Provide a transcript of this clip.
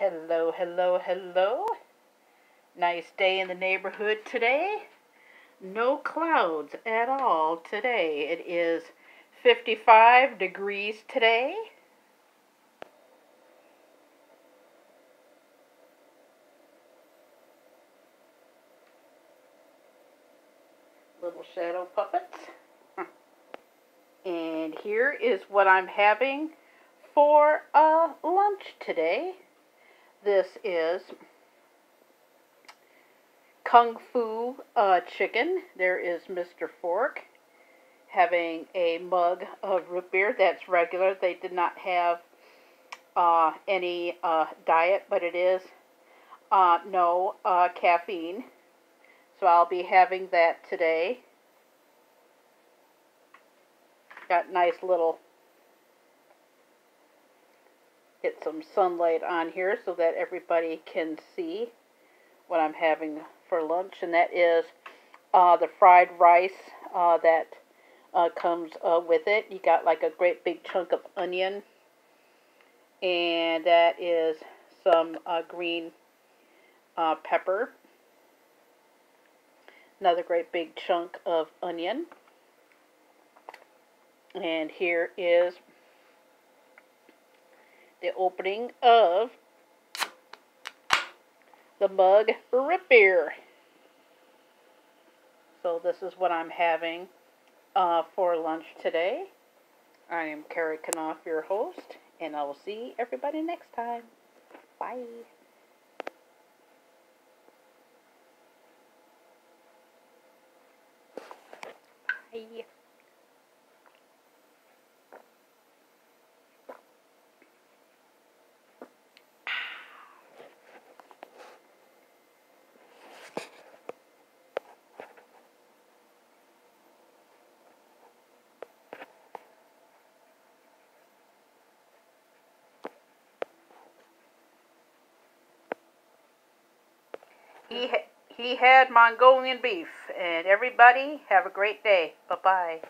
Hello, hello, hello. Nice day in the neighborhood today. No clouds at all today. It is 55 degrees today. Little shadow puppets. And here is what I'm having for uh, lunch today. This is Kung Fu uh, chicken. There is Mr. Fork having a mug of root beer. That's regular. They did not have uh, any uh, diet, but it is uh, no uh, caffeine. So I'll be having that today. Got nice little get some sunlight on here so that everybody can see what I'm having for lunch, and that is uh, the fried rice uh, that uh, comes uh, with it. You got like a great big chunk of onion, and that is some uh, green uh, pepper, another great big chunk of onion, and here is the opening of the mug root beer. So this is what I'm having uh, for lunch today. I am Kerry Knauf, your host, and I will see everybody next time. Bye. Bye. He, he had Mongolian beef. And everybody, have a great day. Bye bye.